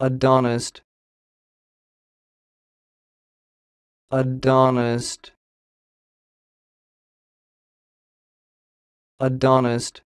Adonist Adonist Adonist